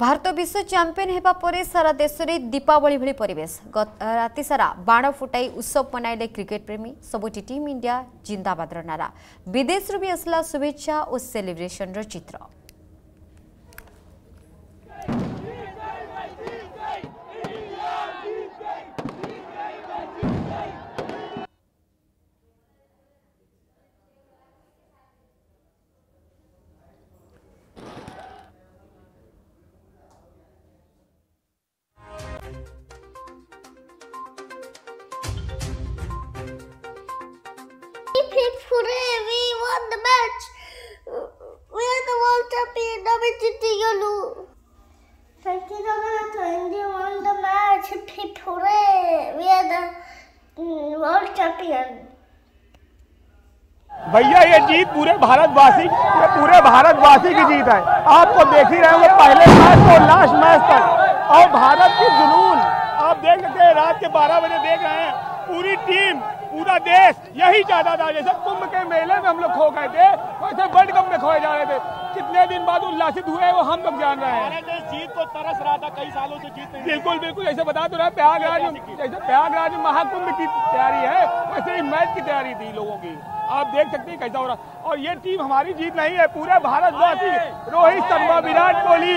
ଭାରତ ବିଶ୍ୱ ଚାମ୍ପିୟନ ହେବା ପରେ ସାରା ଦେଶରେ ଦୀପାବଳି ଭଳି ପରିବେଶ ଗତ- ରାତି ସାରା ବାଣ ଫୁଟାଇ ଉତ୍ସବ ମନାଇଲେ କ୍ରିକେଟ ପ୍ରେମୀ ସବୁଠି ଟିମ୍ ଇଣ୍ଡିଆ ଜିନ୍ଦାବାଦର ନାରା ବିଦେଶରୁ ବି ଆସିଲା ଶୁଭେଚ୍ଛା ଓ ସେଲିବ୍ରେସନର ଚିତ୍ର games today. We won the match. We are the world champion. Now it's Yellow. Thank you, India won the match. Today we are the world champion. भैया ये जीत पूरे भारतवासी ये पूरे भारतवासी की जीत है आपको देख ही रहे होंगे पहले मैच तो लास्ट मैच तक और भारत की जुनून आप देख सकते हैं रात के 12 बजे देख रहे हैं पूरी टीम पूरा देश यही चाहता था जैसे कुंभ के मेले में हम लोग खो गए थे वैसे वर्ल्ड कप में खोए जा रहे थे। कितने दिन बाद उल्लासित हुए वो हम लोग जान रहे हैं। जीत को तरस रहा था कई सालों से जीत नहीं बिल्कुल बिल्कुल जैसे बता तो रहा प्रयागराज जैसे प्रयागराज में महाकुंभ की तैयारी है वैसे ही मैच की तैयारी थी लोगों की। आप देख सकते हैं कैसा हो रहा और ये टीम हमारी जीत नहीं है पूरे भारतवासी रोहित शर्मा विराट कोहली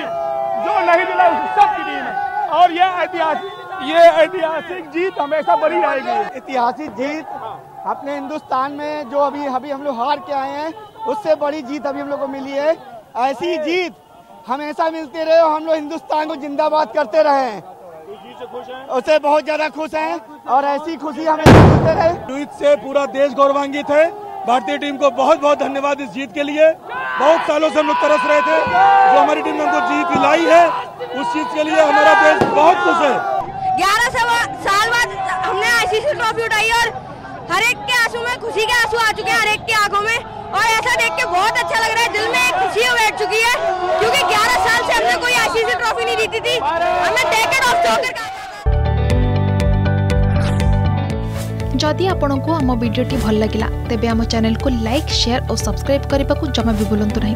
जो नहीं मिला सब की टीम है। और ये ऐतिहासिक ये ऐतिहासिक जीत हमेशा बड़ी रहेगी। ऐतिहासिक जीत अपने हिंदुस्तान में जो अभी अभी हम लोग हार के आए हैं उससे बड़ी जीत अभी हम लोग को मिली है। ऐसी जीत हमेशा मिलती रहे और हम लोग हिंदुस्तान को जिंदाबाद करते रहे। हैं उससे बहुत ज़्यादा खुश हैं और ऐसी खुशी हमें मिलते रहे। ट्वीट से पूरा देश गौरवान्वित है। भारतीय टीम को बहुत बहुत धन्यवाद इस जीत के लिए। बहुत सालों से हम लोग तरस रहे थे। जो हमारी टीम ने हमको जीत दिलाई है उस चीज़ के लिए हमारा देश बहुत खुश है। ग्यारह साल बाद हमने आईसीसी ट्रॉफी उठाई और हर एक के आँसू में, खुशी के आँसू आ चुके हैं हर एक की आँखों में। और ऐसा देख के बहुत अच्छा लग रहा है, दिल में एक खुशी बैठ चुकी है, क्योंकि 11 साल से हमने कोई आईसीसी ट्रॉफी नहीं जीती थी। हमने डेकेड ऑफ़ जॉकर का जदि आपंक आम भिडी भल लगा तेब चैनल को लाइक शेयर और सब्सक्राइब करने को जमा भी भूलु नहीं।